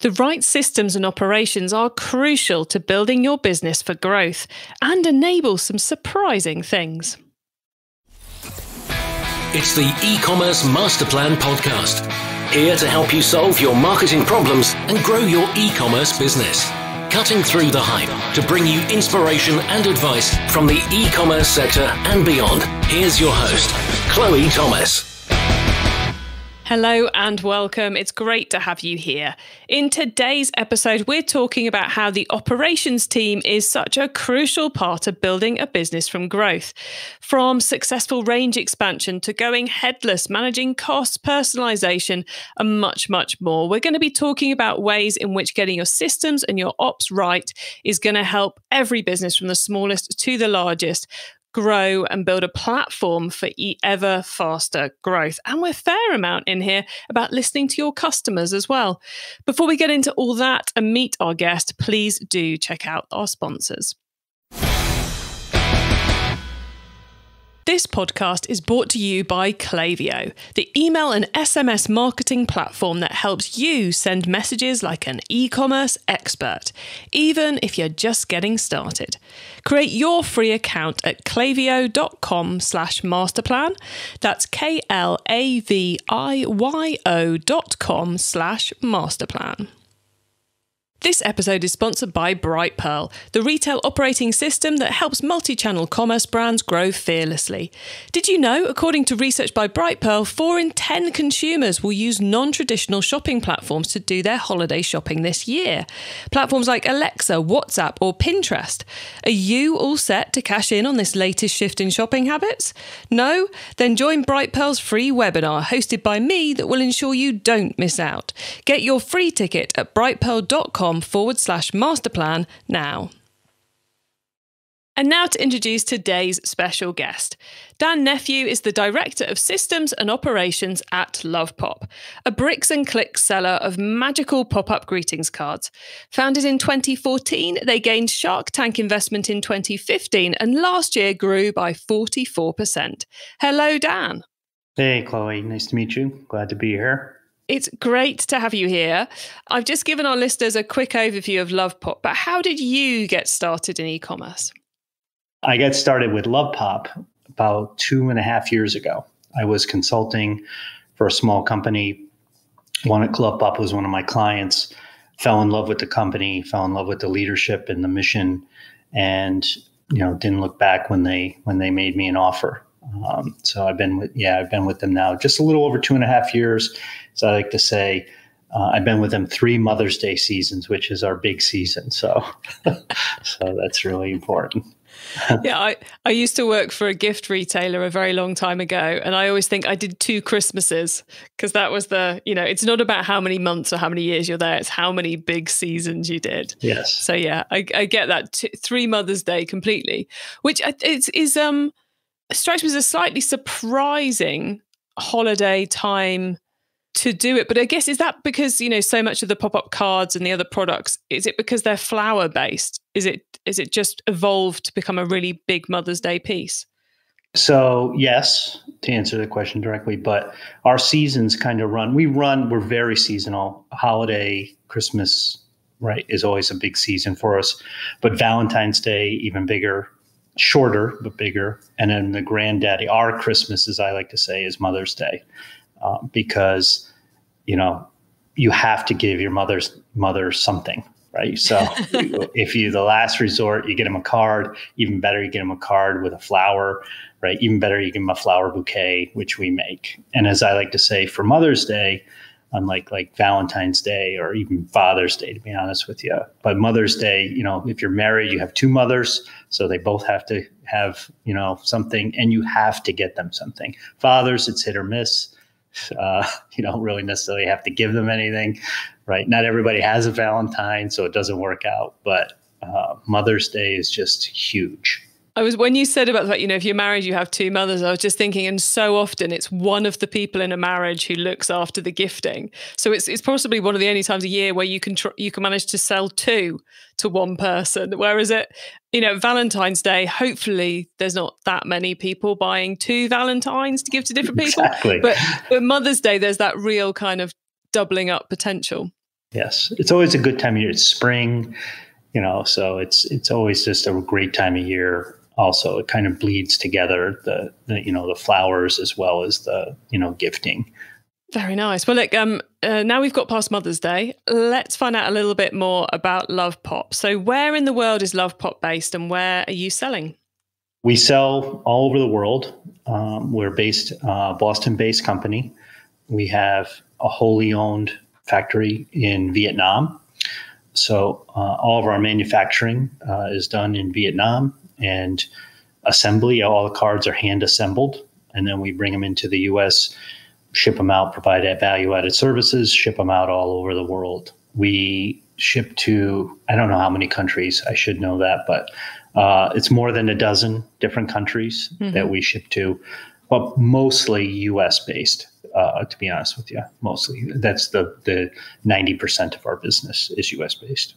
The right systems and operations are crucial to building your business for growth and enable some surprising things. It's the e commerce master plan podcast, here to help you solve your marketing problems and grow your e commerce business. Cutting through the hype to bring you inspiration and advice from the e commerce sector and beyond. Here's your host, Chloe Thomas. Hello and welcome. It's great to have you here. In today's episode, we're talking about how the operations team is such a crucial part of building a business from growth. From successful range expansion to going headless, managing costs, personalization, and much, much more. We're going to be talking about ways in which getting your systems and your ops right is going to help every business from the smallest to the largest grow and build a platform for ever faster growth. And we're fair amount in here about listening to your customers as well. Before we get into all that and meet our guest, please do check out our sponsors. This podcast is brought to you by Klaviyo, the email and SMS marketing platform that helps you send messages like an e commerce expert, even if you're just getting started. Create your free account at klaviyo.com slash masterplan. That's K L A V I Y O dot com slash masterplan. This episode is sponsored by Brightpearl, the retail operating system that helps multi channel commerce brands grow fearlessly. Did you know, according to research by Brightpearl, 4 in 10 consumers will use non traditional shopping platforms to do their holiday shopping this year? Platforms like Alexa, WhatsApp, or Pinterest. Are you all set to cash in on this latest shift in shopping habits? No? Then join Brightpearl's free webinar hosted by me that will ensure you don't miss out. Get your free ticket at brightpearl.com forward slash masterplan now. And now to introduce today's special guest. Dan Nephew is the Director of Systems and Operations at Lovepop, a bricks and clicks seller of magical pop up greetings cards. Founded in 2014, they gained Shark Tank investment in 2015 and last year grew by 44%. Hello, Dan. Hey, Chloe. Nice to meet you. Glad to be here. It's great to have you here. I've just given our listeners a quick overview of Lovepop, but how did you get started in e commerce? I got started with Lovepop about two and a half years ago. I was consulting for a small company. One at Lovepop was one of my clients. Fell in love with the company, fell in love with the leadership and the mission, and you know didn't look back when they when they made me an offer. Um, so I've been with yeah I've been with them now just a little over two and a half years so I like to say, uh, I've been with them three Mother's Day seasons, which is our big season. So, so that's really important. yeah, I, I used to work for a gift retailer a very long time ago. And I always think I did two Christmases because that was the, you know, it's not about how many months or how many years you're there, it's how many big seasons you did. Yes. So, yeah, I, I get that three Mother's Day completely, which is, is, um, strikes me as a slightly surprising holiday time to do it. But I guess is that because you know so much of the pop up cards and the other products is it because they're flower based? Is it is it just evolved to become a really big Mother's Day piece? So yes, to answer the question directly, but our seasons kind of run. We run. We're very seasonal. Holiday, Christmas, right, is always a big season for us. But Valentine's Day, even bigger. Shorter but bigger, and then the granddaddy. Our Christmas, as I like to say, is Mother's Day. Uh, because you know you have to give your mother's mother something right? So if you the last resort you get them a card even better you get them a card with a flower right? Even better you give them a flower bouquet which we make. And as i like to say for mother's day unlike like valentine's day or even father's day to be honest with you but mother's day you know if you're married you have two mothers so they both have to have you know something and you have to get them something. Fathers it's hit or miss uh, you don't really necessarily have to give them anything, right? Not everybody has a Valentine, so it doesn't work out. But uh, Mother's Day is just huge. I was when you said about that, you know, if you're married, you have two mothers. I was just thinking, and so often it's one of the people in a marriage who looks after the gifting. So it's it's possibly one of the only times a year where you can tr- you can manage to sell two to one person. Whereas it, you know, Valentine's Day, hopefully there's not that many people buying two Valentines to give to different people. Exactly. But, but Mother's Day, there's that real kind of doubling up potential. Yes, it's always a good time of year. It's spring, you know, so it's it's always just a great time of year. Also, it kind of bleeds together the, the you know the flowers as well as the you know gifting. Very nice. Well, look, um, uh, now we've got past Mother's Day. Let's find out a little bit more about Lovepop. So, where in the world is Lovepop based, and where are you selling? We sell all over the world. Um, we're based uh, Boston-based company. We have a wholly owned factory in Vietnam. So uh, all of our manufacturing uh, is done in Vietnam, and assembly. All the cards are hand assembled, and then we bring them into the U.S ship them out, provide value added services, ship them out all over the world. We ship to, I don't know how many countries, I should know that, but uh, it's more than a dozen different countries mm-hmm. that we ship to, but mostly US based. Uh, to be honest with you, mostly that's the the ninety percent of our business is US based.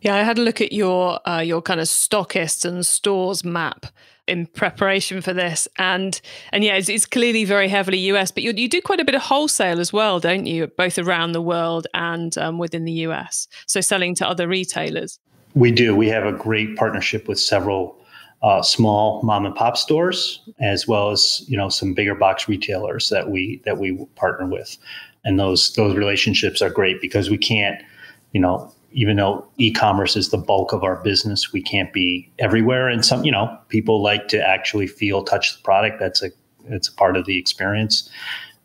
Yeah, I had a look at your uh, your kind of stockists and stores map in preparation for this, and and yeah, it's, it's clearly very heavily US, but you, you do quite a bit of wholesale as well, don't you? Both around the world and um, within the US, so selling to other retailers. We do. We have a great partnership with several uh, small mom and pop stores, as well as you know some bigger box retailers that we that we partner with, and those those relationships are great because we can't, you know, even though e-commerce is the bulk of our business, we can't be everywhere. And some, you know, people like to actually feel, touch the product. That's a it's a part of the experience.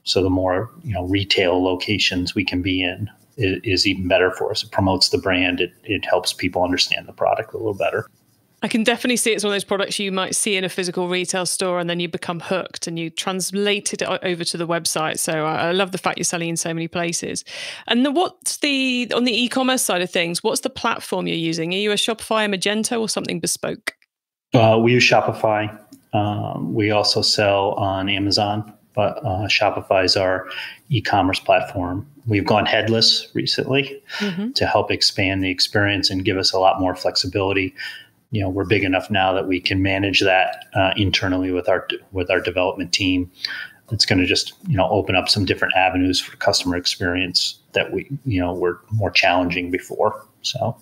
So the more you know retail locations we can be in is, is even better for us. It promotes the brand. It it helps people understand the product a little better. I can definitely see it's one of those products you might see in a physical retail store and then you become hooked and you translate it over to the website. So I love the fact you're selling in so many places. And the, what's the, on the e commerce side of things, what's the platform you're using? Are you a Shopify, a Magento, or something bespoke? Uh, we use Shopify. Um, we also sell on Amazon, but uh, Shopify is our e commerce platform. We've gone headless recently mm-hmm. to help expand the experience and give us a lot more flexibility you know we're big enough now that we can manage that uh, internally with our with our development team. It's going to just you know open up some different avenues for customer experience that we you know were more challenging before so.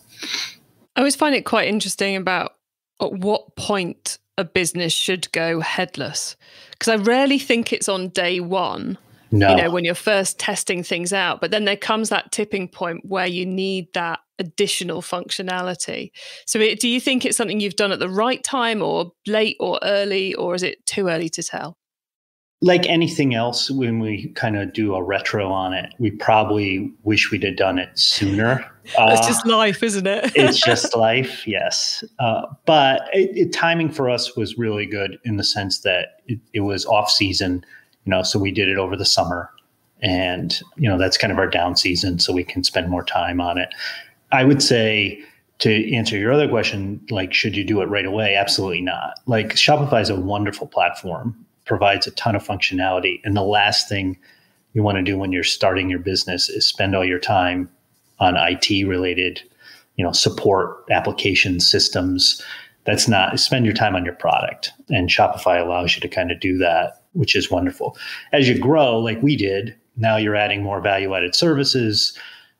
I always find it quite interesting about at what point a business should go headless because i rarely think it's on day one no. you know when you're first testing things out but then there comes that tipping point where you need that additional functionality. So, it, do you think it's something you've done at the right time, or late, or early, or is it too early to tell? Like anything else, when we kind of do a retro on it, we probably wish we'd have done it sooner. It's uh, just life, isn't it? it's just life, yes. Uh, but it, it, timing for us was really good in the sense that it, it was off season, you know, so we did it over the summer and you know that's kind of our down season so we can spend more time on it I would say to answer your other question, like, should you do it right away? Absolutely not. Like, Shopify is a wonderful platform, provides a ton of functionality. And the last thing you want to do when you're starting your business is spend all your time on IT related, you know, support application systems. That's not spend your time on your product. And Shopify allows you to kind of do that, which is wonderful. As you grow, like we did, now you're adding more value added services.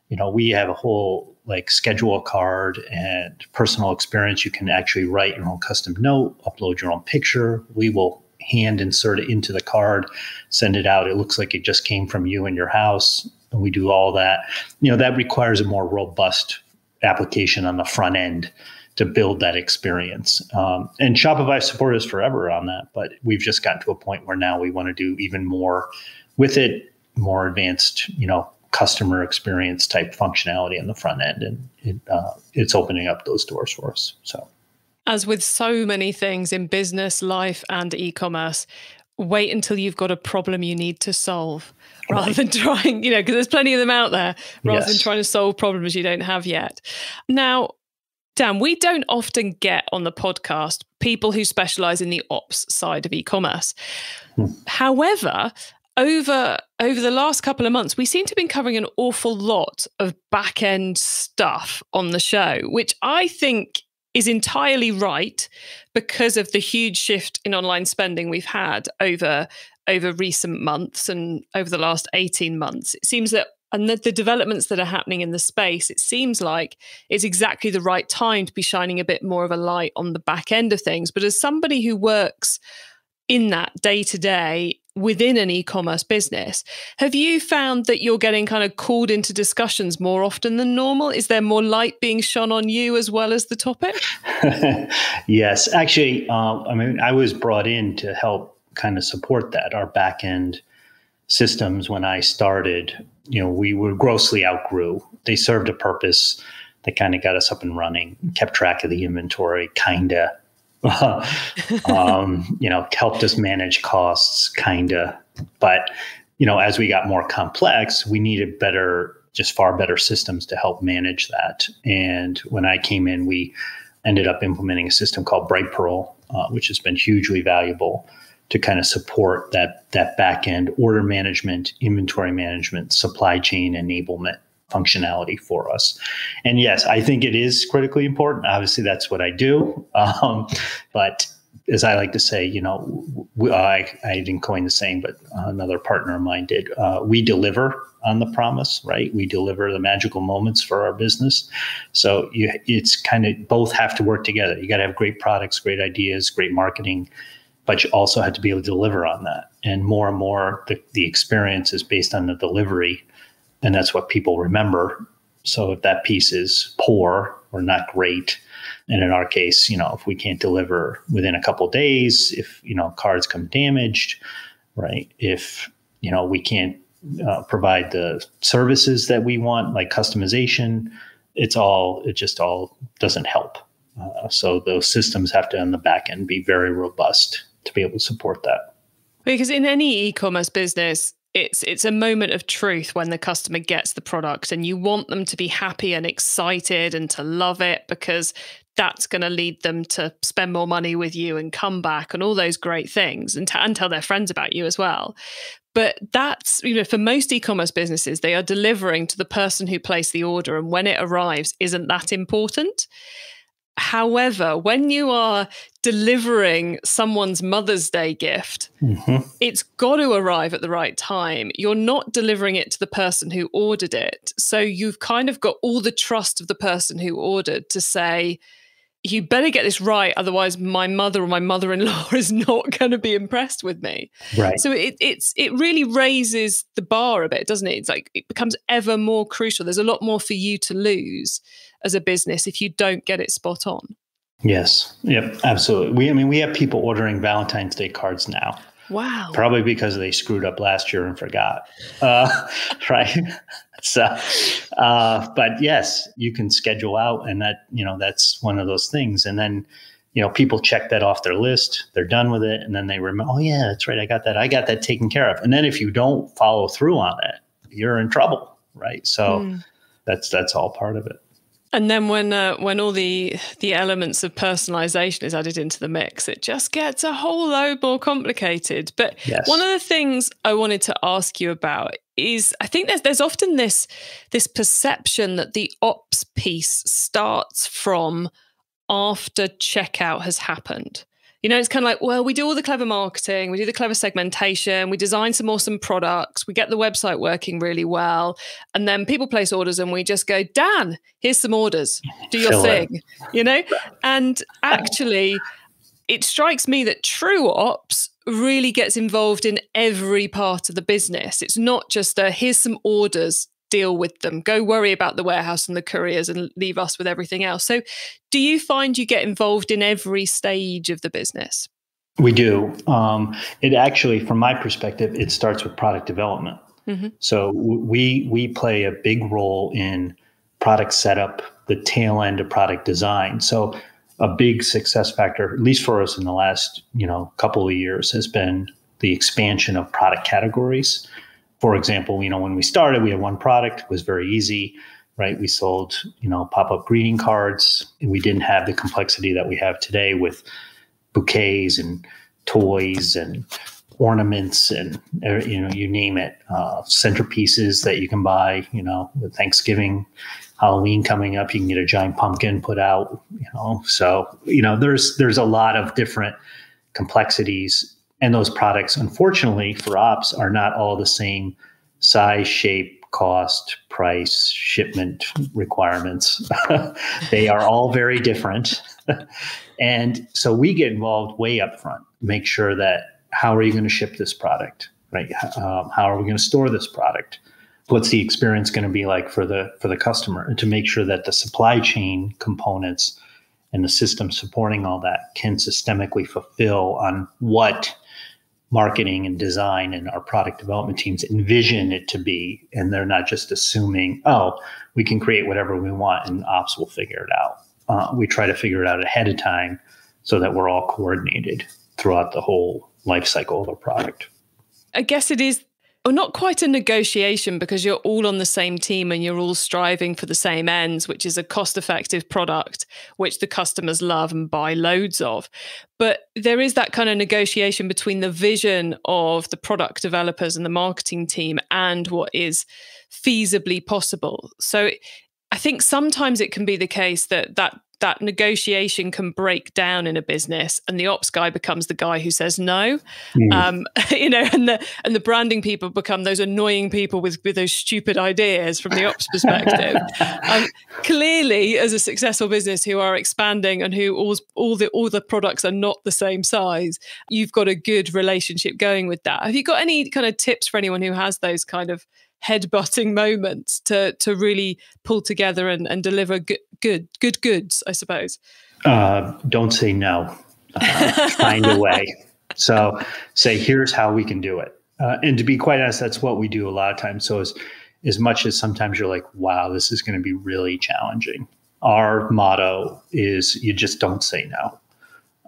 You know, we have a whole like schedule card and personal experience. You can actually write your own custom note, upload your own picture. We will hand insert it into the card, send it out. It looks like it just came from you in your house. And we do all that. You know, that requires a more robust application on the front end to build that experience. Um, and Shopify support us forever on that, but we've just gotten to a point where now we want to do even more with it, more advanced, you know, customer experience type functionality in the front end, and it, uh, it's opening up those doors for us. So, as with so many things in business, life, and e-commerce, wait until you've got a problem you need to solve rather right. than trying, you know, because there's plenty of them out there, rather yes. than trying to solve problems you don't have yet. Now, Dan, we don't often get on the podcast people who specialize in the ops side of e commerce. Hmm. However, over over the last couple of months, we seem to have been covering an awful lot of back end stuff on the show, which I think is entirely right because of the huge shift in online spending we've had over over recent months and over the last 18 months. It seems that and the, the developments that are happening in the space, it seems like it's exactly the right time to be shining a bit more of a light on the back end of things. But as somebody who works in that day to day within an e-commerce business have you found that you're getting kind of called into discussions more often than normal is there more light being shone on you as well as the topic yes actually uh, i mean i was brought in to help kind of support that our back end systems when i started you know we were grossly outgrew they served a purpose that kind of got us up and running kept track of the inventory kinda um, you know, helped us manage costs, kinda. But you know, as we got more complex, we needed better, just far better systems to help manage that. And when I came in, we ended up implementing a system called Brightpearl, uh, which has been hugely valuable to kind of support that that back end order management, inventory management, supply chain enablement functionality for us. And yes, I think it is critically important. Obviously, that's what I do. Um, but as I like to say, you know, we, I, I didn't coin the saying, but another partner of mine did. Uh, we deliver on the promise, right? We deliver the magical moments for our business. So you, it's kind of both have to work together. You got to have great products, great ideas, great marketing, but you also have to be able to deliver on that. And more and more, the, the experience is based on the delivery and that's what people remember. So if that piece is poor or not great, and in our case, you know, if we can't deliver within a couple days, if you know cards come damaged, right? If you know we can't uh, provide the services that we want, like customization, it's all it just all doesn't help. Uh, so those systems have to on the back end be very robust to be able to support that. Because in any e-commerce business, it's it's a moment of truth when the customer gets the product and you want them to be happy and excited and to love it because that's going to lead them to spend more money with you and come back and all those great things and, and tell their friends about you as well but that's you know for most e-commerce businesses they are delivering to the person who placed the order and when it arrives isn't that important However, when you are delivering someone's Mother's Day gift, mm-hmm. it's got to arrive at the right time. You're not delivering it to the person who ordered it. So you've kind of got all the trust of the person who ordered to say, you better get this right, otherwise my mother or my mother-in-law is not going to be impressed with me. Right. So it, it's it really raises the bar a bit, doesn't it? It's like it becomes ever more crucial. There's a lot more for you to lose as a business if you don't get it spot on. Yes. Yep. Absolutely. We I mean we have people ordering Valentine's Day cards now. Wow. Probably because they screwed up last year and forgot. Uh, right. so, uh, but yes, you can schedule out, and that you know that's one of those things. And then, you know, people check that off their list. They're done with it, and then they remember, oh yeah, that's right, I got that, I got that taken care of. And then if you don't follow through on it, you're in trouble, right? So, mm. that's that's all part of it. And then when uh, when all the the elements of personalization is added into the mix, it just gets a whole load more complicated. But yes. one of the things I wanted to ask you about is I think there's there's often this this perception that the ops piece starts from after checkout has happened. You know, it's kind of like, well, we do all the clever marketing, we do the clever segmentation, we design some awesome products, we get the website working really well. And then people place orders and we just go, Dan, here's some orders, do your Fill thing, it. you know? And actually, it strikes me that true ops really gets involved in every part of the business. It's not just a here's some orders, deal with them. Go worry about the warehouse and the couriers and leave us with everything else. So, do you find you get involved in every stage of the business? We do. Um, it actually, from my perspective, it starts with product development. Mm-hmm. So we we play a big role in product setup, the tail end of product design. So a big success factor, at least for us in the last you know couple of years, has been the expansion of product categories for example, you know, when we started, we had one product, it was very easy, right? We sold, you know, pop-up greeting cards, and we didn't have the complexity that we have today with bouquets and toys and ornaments and er, you know you name it. Uh, centerpieces that you can buy you know thanksgiving halloween coming up you can get a giant pumpkin put out you know? So you know there's there's a lot of different complexities and those products, unfortunately for ops, are not all the same size, shape, cost, price, shipment requirements. they are all very different. and so we get involved way up front, make sure that how are you going to ship this product? Right? Um, how are we going to store this product? What's the experience going to be like for the for the customer? And to make sure that the supply chain components and the system supporting all that can systemically fulfill on what marketing and design and our product development teams envision it to be and they're not just assuming oh we can create whatever we want and ops will figure it out. Uh, we try to figure it out ahead of time so that we're all coordinated throughout the whole life cycle of a product. I guess it is or not quite a negotiation because you're all on the same team and you're all striving for the same ends, which is a cost effective product, which the customers love and buy loads of. But there is that kind of negotiation between the vision of the product developers and the marketing team and what is feasibly possible. So I think sometimes it can be the case that that that negotiation can break down in a business and the ops guy becomes the guy who says no. Mm. um, you know and the and the branding people become those annoying people with with those stupid ideas from the ops perspective. Um, clearly as a successful business who are expanding and who all all the all the products are not the same size you've got a good relationship going with that. Have you got any kind of tips for anyone who has those kind of headbutting moments to to really pull together and, and deliver good good good goods i suppose. Uh, don't say no. Uh, find a way. So say here's how we can do it. Uh, and to be quite honest that's what we do a lot of times. So as as much as sometimes you're like wow this is going to be really challenging our motto is you just don't say no.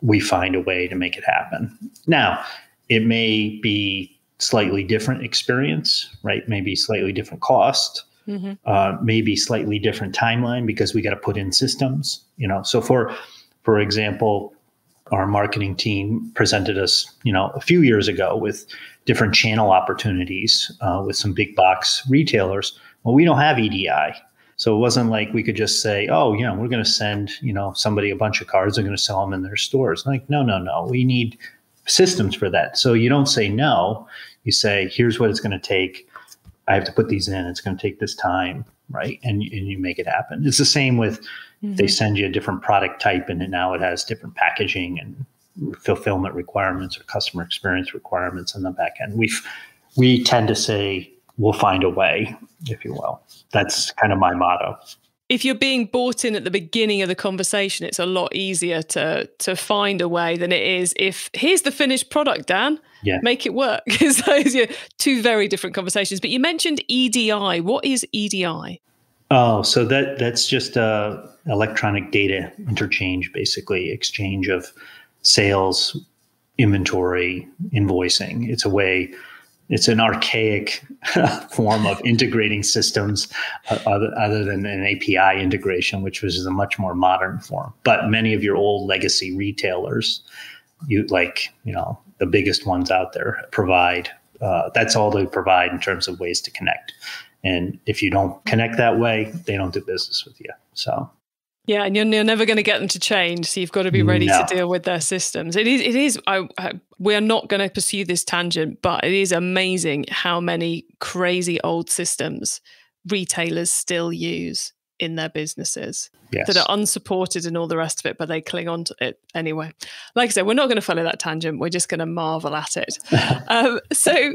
We find a way to make it happen. Now it may be slightly different experience, right? Maybe slightly different cost, mm-hmm. uh, maybe slightly different timeline because we got to put in systems. You know, so for for example, our marketing team presented us, you know, a few years ago with different channel opportunities uh, with some big box retailers. Well, we don't have EDI. So it wasn't like we could just say, oh, you know, we're going to send, you know, somebody a bunch of cards. They're going to sell them in their stores. Like, no, no, no. We need systems for that. So you don't say no. You say, here's what it's going to take. I have to put these in. It's going to take this time, right? And, and you make it happen. It's the same with mm-hmm. they send you a different product type and now it has different packaging and fulfillment requirements or customer experience requirements in the back end. We we tend to say we'll find a way, if you will. That's kind of my motto if you're being bought in at the beginning of the conversation, it's a lot easier to to find a way than it is if here's the finished product, Dan. Yeah. Make it work. so yeah, two very different conversations. But you mentioned EDI. What is EDI? Oh, so that that's just uh, electronic data interchange, basically exchange of sales, inventory, invoicing. It's a way it's an archaic form of integrating systems uh, other, other, than an API integration, which was a much more modern form. But many of your old legacy retailers, you like, you know, the biggest ones out there provide. Uh, that's all they provide in terms of ways to connect. And if you don't connect that way, they don't do business with you. So yeah, and you're, you're never going to get them to change, so you've got to be ready no. to deal with their systems. It is, it is. I, I, we are not going to pursue this tangent, but it is amazing how many crazy old systems retailers still use in their businesses yes. that are unsupported and all the rest of it, but they cling on to it anyway. Like I said, we're not going to follow that tangent. We're just going to marvel at it. um, so,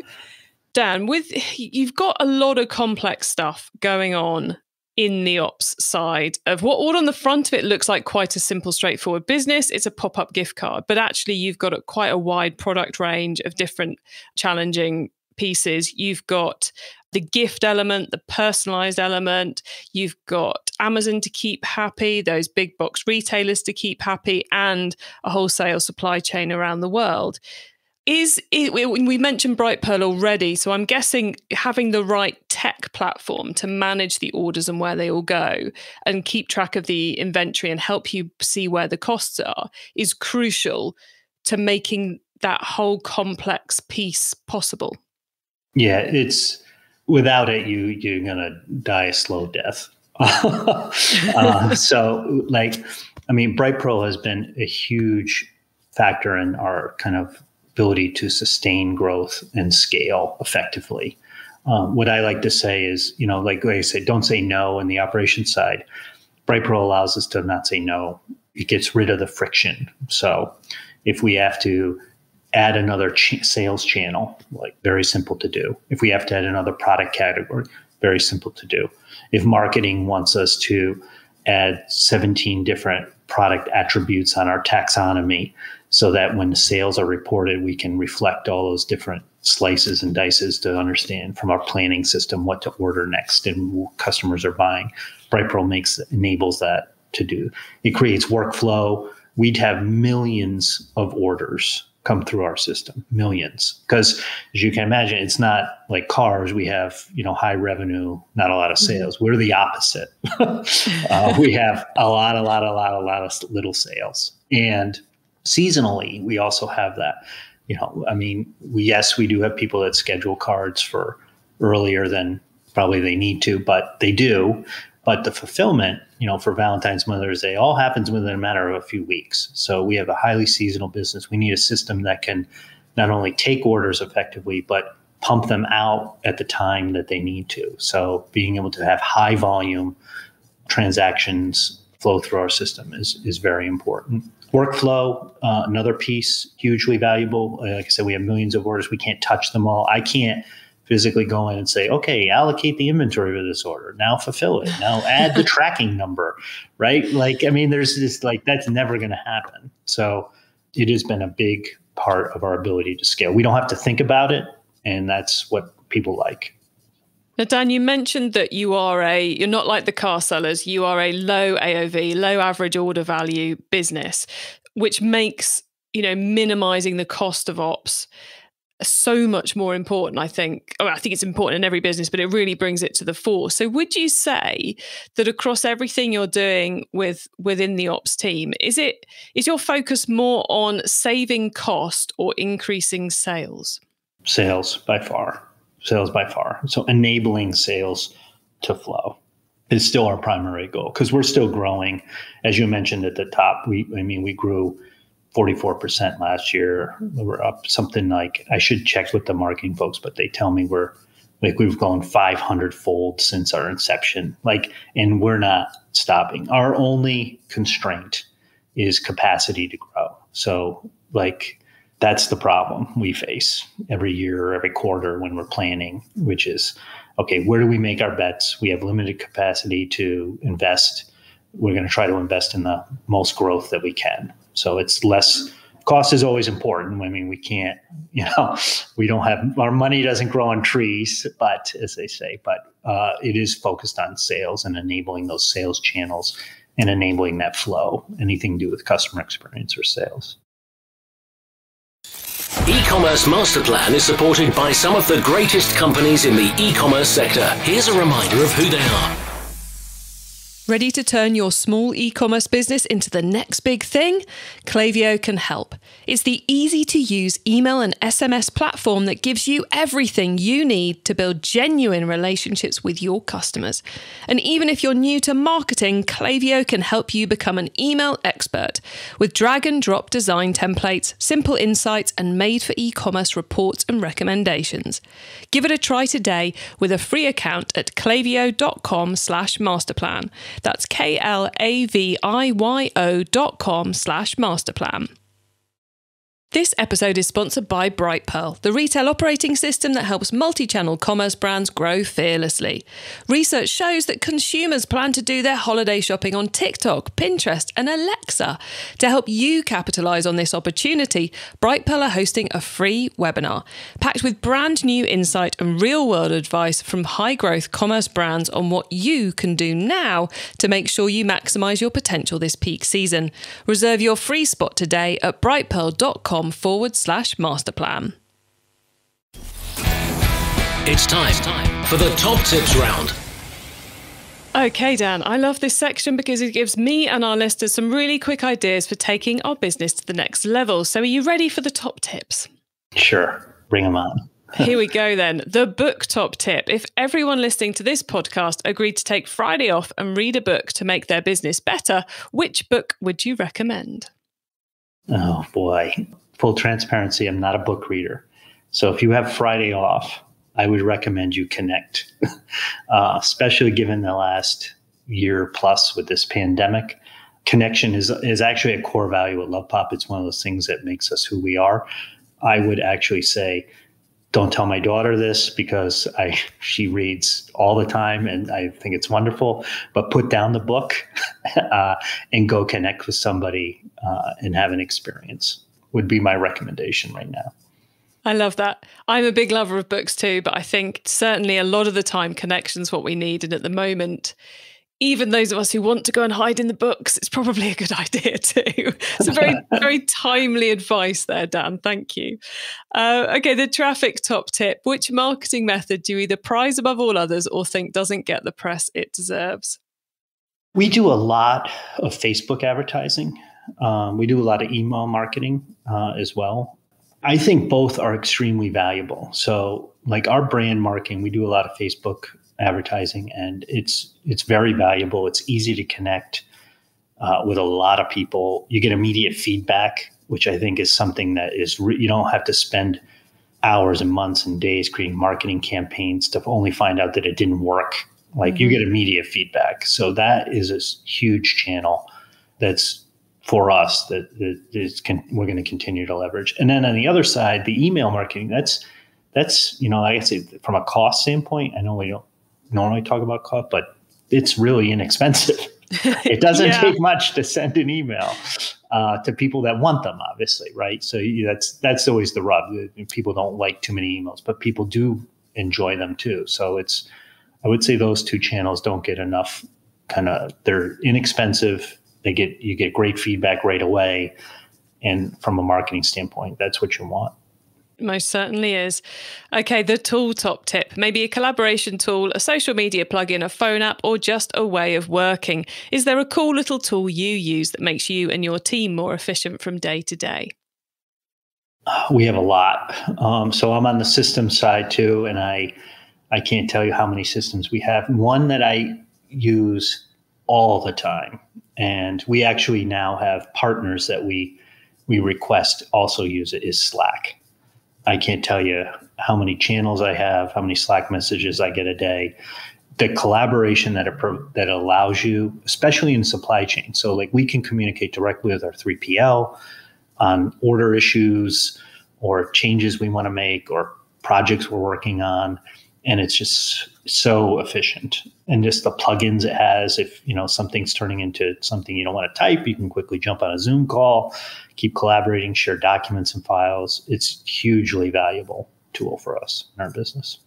Dan, with you've got a lot of complex stuff going on in the ops side of what all on the front of it looks like quite a simple, straightforward business. It's a pop up gift card, but actually, you've got a, quite a wide product range of different challenging pieces. You've got the gift element, the personalized element. You've got Amazon to keep happy, those big box retailers to keep happy, and a wholesale supply chain around the world is it, we mentioned Brightpearl already, so I'm guessing having the right tech platform to manage the orders and where they all go and keep track of the inventory and help you see where the costs are is crucial to making that whole complex piece possible. Yeah, it's without it, you you're gonna die a slow death. uh, so, like, I mean, Brightpearl has been a huge factor in our kind of ability to sustain growth and scale effectively. Um, what I like to say is, you know, like, like I say, don't say no in the operations side. BrightPearl allows us to not say no. It gets rid of the friction. So if we have to add another ch- sales channel, like very simple to do. If we have to add another product category, very simple to do. If marketing wants us to add 17 different product attributes on our taxonomy so that when the sales are reported, we can reflect all those different slices and dices to understand from our planning system what to order next and what customers are buying. BrightPearl makes enables that to do. It creates workflow. We'd have millions of orders come through our system millions because as you can imagine it's not like cars we have you know high revenue not a lot of mm-hmm. sales we're the opposite uh, we have a lot a lot a lot a lot of little sales and seasonally we also have that you know i mean we, yes we do have people that schedule cards for earlier than probably they need to but they do but the fulfillment, you know, for Valentine's, Mother's Day, all happens within a matter of a few weeks. So we have a highly seasonal business. We need a system that can not only take orders effectively, but pump them out at the time that they need to. So being able to have high volume transactions flow through our system is, is very important. Workflow, uh, another piece, hugely valuable. Like I said, we have millions of orders. We can't touch them all. I can't physically go in and say, okay, allocate the inventory for this order. Now fulfill it. Now add the tracking number, right? Like, I mean, there's this like that's never going to happen. So it has been a big part of our ability to scale. We don't have to think about it, and that's what people like. Now, Dan, you mentioned that you are a you're not like the car sellers. You are a low AOV, low average order value business, which makes you know minimizing the cost of ops so much more important i think. Oh, i think it's important in every business but it really brings it to the fore. So would you say that across everything you're doing with within the ops team is it is your focus more on saving cost or increasing sales? Sales by far sales by far so enabling sales to flow is still our primary goal because we're still growing as you mentioned at the top we i mean we grew 44% last year. We're up something like, I should check with the marketing folks, but they tell me we're like we've grown 500 fold since our inception. Like, and we're not stopping. Our only constraint is capacity to grow. So, like, that's the problem we face every year or every quarter when we're planning, which is okay, where do we make our bets? We have limited capacity to invest. We're going to try to invest in the most growth that we can. So it's less cost is always important. I mean, we can't, you know, we don't have our money doesn't grow on trees, but as they say, but uh, it is focused on sales and enabling those sales channels and enabling that flow. Anything to do with customer experience or sales. E-commerce master plan is supported by some of the greatest companies in the e-commerce sector. Here's a reminder of who they are. Ready to turn your small e commerce business into the next big thing? Klaviyo can help. It's the easy to use email and SMS platform that gives you everything you need to build genuine relationships with your customers. And even if you're new to marketing, Klaviyo can help you become an email expert with drag and drop design templates, simple insights, and made for e commerce reports and recommendations. Give it a try today with a free account at klaviyo.com slash masterplan. That's K-L-A-V-I-Y-O dot com slash masterplan. This episode is sponsored by BrightPearl, the retail operating system that helps multi channel commerce brands grow fearlessly. Research shows that consumers plan to do their holiday shopping on TikTok, Pinterest, and Alexa. To help you capitalize on this opportunity, BrightPearl are hosting a free webinar packed with brand new insight and real world advice from high growth commerce brands on what you can do now to make sure you maximize your potential this peak season. Reserve your free spot today at brightpearl.com com forward slash masterplan. It's time for the top tips round. Okay, Dan, I love this section because it gives me and our listeners some really quick ideas for taking our business to the next level. So, are you ready for the top tips? Sure, bring them on. Here we go then. The book top tip. If everyone listening to this podcast agreed to take Friday off and read a book to make their business better, which book would you recommend? Oh boy full transparency, I'm not a book reader. So if you have Friday off, I would recommend you connect, uh, especially given the last year plus with this pandemic. Connection is is actually a core value at Lovepop. It's one of those things that makes us who we are. I would actually say, don't tell my daughter this because I she reads all the time and I think it's wonderful. But put down the book uh, and go connect with somebody uh, and have an experience would be my recommendation right now. I love that. I'm a big lover of books too, but I think certainly a lot of the time connection's what we need. And at the moment, even those of us who want to go and hide in the books, it's probably a good idea too. It's a very, very timely advice there, Dan. Thank you. Uh, okay, the traffic top tip. Which marketing method do you either prize above all others or think doesn't get the press it deserves? We do a lot of Facebook advertising. Um, we do a lot of email marketing uh, as well. I think both are extremely valuable. So, like our brand marketing, we do a lot of Facebook advertising, and it's it's very valuable. It's easy to connect uh, with a lot of people. You get immediate feedback, which I think is something that is re- you don't have to spend hours and months and days creating marketing campaigns to only find out that it didn't work. Like mm-hmm. you get immediate feedback, so that is a huge channel that's for us that, that is con- we're going to continue to leverage. And then on the other side, the email marketing that's that's you know like I guess from a cost standpoint, I know we don't normally talk about cost, but it's really inexpensive. it doesn't yeah. take much to send an email uh, to people that want them, obviously, right? So that's that's always the rub. People don't like too many emails, but people do enjoy them too. So it's I would say those two channels don't get enough kind of they're inexpensive. They get you get great feedback right away, and from a marketing standpoint, that's what you want. Most certainly is. Okay, the tool top tip maybe a collaboration tool, a social media plugin, a phone app, or just a way of working. Is there a cool little tool you use that makes you and your team more efficient from day to day? We have a lot. Um, so I'm on the system side too, and I I can't tell you how many systems we have. One that I use all the time, and we actually now have partners that we we request also use it is Slack. I can't tell you how many channels I have, how many Slack messages I get a day. The collaboration that it that allows you, especially in supply chain. So, like, we can communicate directly with our 3PL on order issues or changes we want to make or projects we're working on and it's just so efficient and just the plugins it has if you know something's turning into something you don't want to type you can quickly jump on a zoom call keep collaborating share documents and files it's hugely valuable tool for us in our business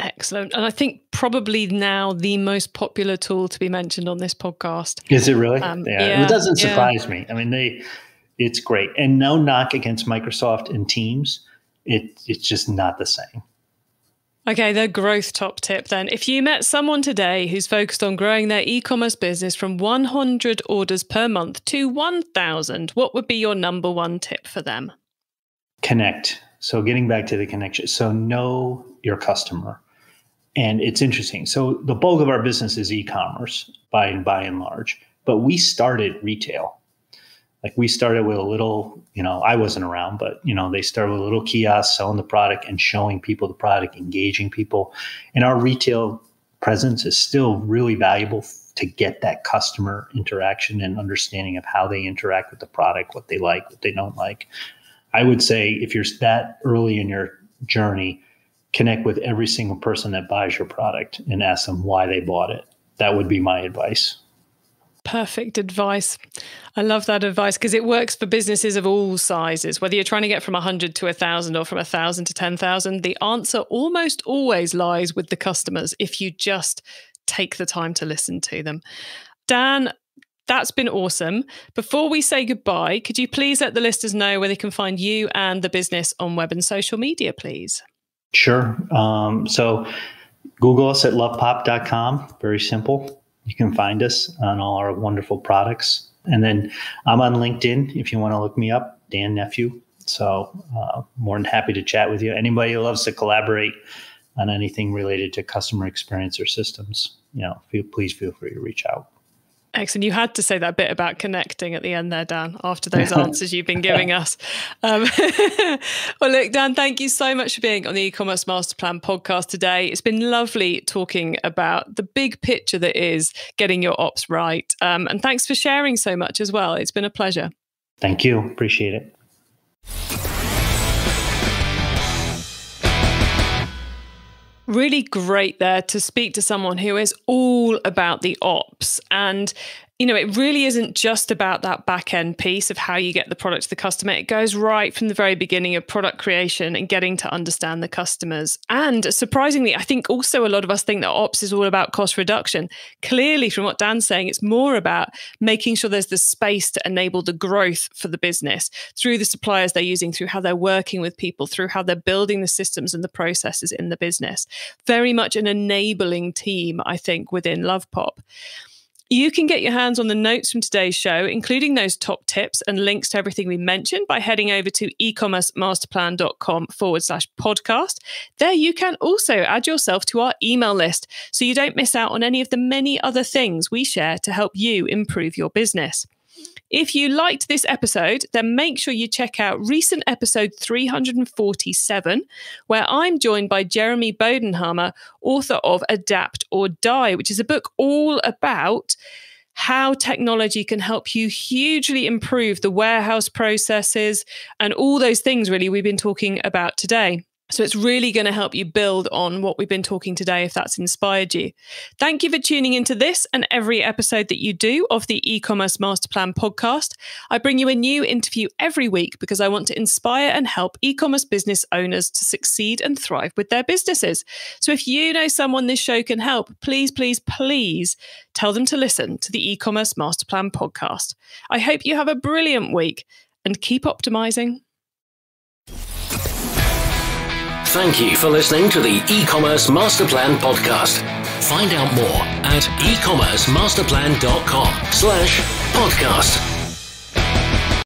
Excellent. And I think probably now the most popular tool to be mentioned on this podcast. Is it really? Um, yeah. yeah. It doesn't surprise yeah. me. I mean, they, it's great. And no knock against Microsoft and Teams. It, it's just not the same. Okay, the growth top tip then. If you met someone today who's focused on growing their e commerce business from 100 orders per month to 1,000, what would be your number one tip for them? Connect. So, getting back to the connection. So, know your customer. And it's interesting. So, the bulk of our business is e commerce by, and by and large, but we started retail like we started with a little you know i wasn't around but you know they started with a little kiosk selling the product and showing people the product engaging people. And our retail presence is still really valuable to get that customer interaction and understanding of how they interact with the product what they like what they don't like. I would say if you're that early in your journey connect with every single person that buys your product and ask them why they bought it. That would be my advice Perfect advice. I love that advice because it works for businesses of all sizes. Whether you're trying to get from 100 to 1,000 or from 1,000 to 10,000, the answer almost always lies with the customers if you just take the time to listen to them. Dan, that's been awesome. Before we say goodbye, could you please let the listeners know where they can find you and the business on web and social media, please? Sure. Um, so Google us at lovepop.com. Very simple you can find us on all our wonderful products. And then I'm on LinkedIn if you want to look me up, Dan Nephew. So uh, more than happy to chat with you. Anybody who loves to collaborate on anything related to customer experience or systems, you know, feel, please feel free to reach out. Excellent. You had to say that bit about connecting at the end there, Dan, after those answers you've been giving us. Um, well, look, Dan, thank you so much for being on the e-commerce master plan podcast today. It's been lovely talking about the big picture that is getting your ops right. Um, and thanks for sharing so much as well. It's been a pleasure. Thank you. Appreciate it. Really great there to speak to someone who is all about the ops. And you know, it really isn't just about that back end piece of how you get the product to the customer. It goes right from the very beginning of product creation and getting to understand the customers. And surprisingly, I think also a lot of us think that ops is all about cost reduction. Clearly, from what Dan's saying, it's more about making sure there's the space to enable the growth for the business through the suppliers they're using, through how they're working with people, through how they're building the systems and the processes in the business. Very much an enabling team, I think, within Lovepop. You can get your hands on the notes from today's show, including those top tips and links to everything we mentioned by heading over to ecommercemasterplan.com forward slash podcast. There you can also add yourself to our email list so you don't miss out on any of the many other things we share to help you improve your business. If you liked this episode, then make sure you check out recent episode 347, where I'm joined by Jeremy Bodenhamer, author of Adapt or Die, which is a book all about how technology can help you hugely improve the warehouse processes and all those things, really, we've been talking about today. So it's really going to help you build on what we've been talking today if that's inspired you. Thank you for tuning into this and every episode that you do of the e-commerce master plan podcast. I bring you a new interview every week because I want to inspire and help e-commerce business owners to succeed and thrive with their businesses. So if you know someone this show can help, please please please tell them to listen to the e-commerce master plan podcast. I hope you have a brilliant week and keep optimizing. Thank you for listening to the e-commerce master plan podcast. Find out more at ecommercemasterplan.com slash podcast.